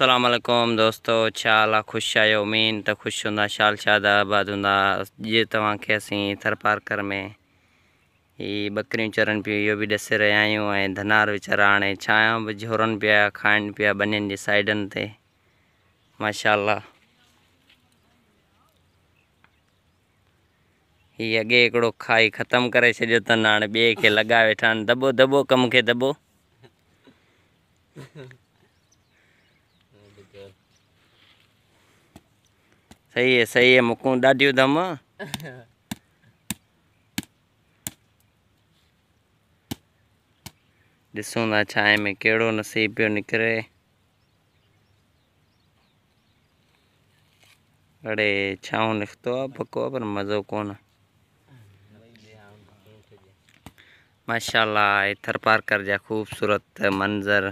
السلام علیکم دوستو شالا خوش آؤ مین تو خوش ہوں شال شاد آباد ہوں تا تھر پارکر میں۔ یہ بکروں چرن پی یہ بھی دسے ریا آیا دنار ویچارا ہاں چھیاں جوڑن پہ کھان پہ بنن جی سائڈن سے ماشاء اللہ یہ اگے ایکڑوں کھائی ختم کرے لگا ویٹا دبو دبو، کم کے دبو۔ صحیح ہے صحیح ہے مکں داڑ ڈسوں میں سہی پہ نکرے ارے چھو نکتوں پکو پر مز کو ماشاء اللہ ایتر پارکر جا خوبصورت منظر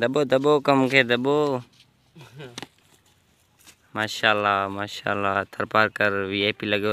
دبو دبو کم کے دبو ماشاءاللہ ماشاءاللہ تھرپار کر وی آئی پی لگو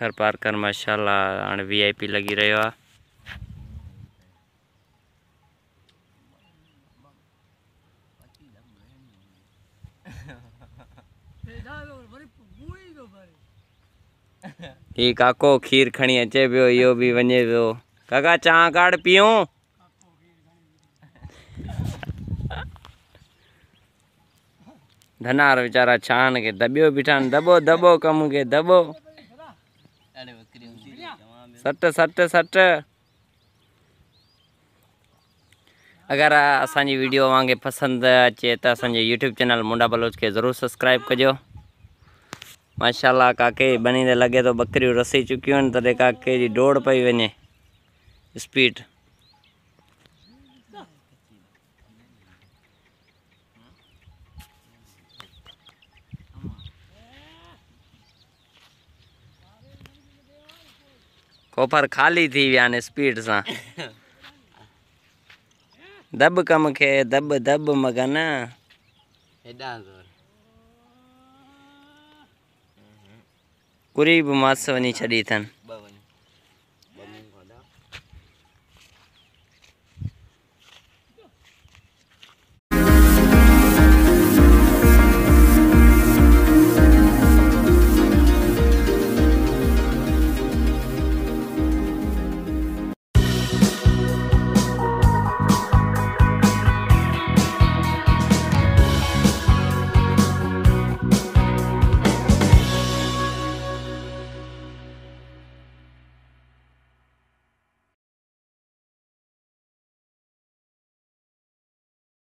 ماشاء اللہ ہاں وی آئی پی لگی رہے گا ٹھیک کھیر کھانی اچے پی ون پیکا چا کار پیوں دنار ویچارا چان کے دبی بٹھا دبو دبو کم کے دبو سٹ سٹ سٹ اگر ا ویڈیو واگے پسند اچے تو یوٹوب چینل منڈا بلوچ کے ضرور سبسکرائب کجا ماشاء اللہ کاکی بنی لگے تو بکر رسی چکی ہیں تی کاکی ڈوڑ پی وجے اسپیڈ پفر خالی تھی ویسے اسپیڈ سے دب کے دب دب مگن کری بھی ماس وی چڑی اتن